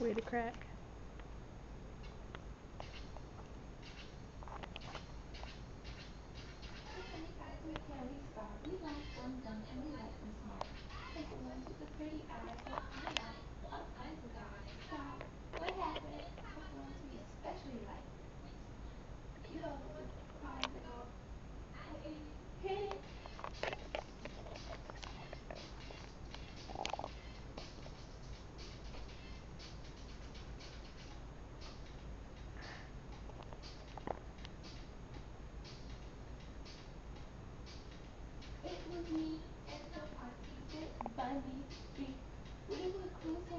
Way to crack.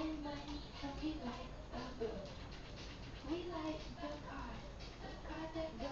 and money, and we like the girl. Uh, we like the car, the car that goes.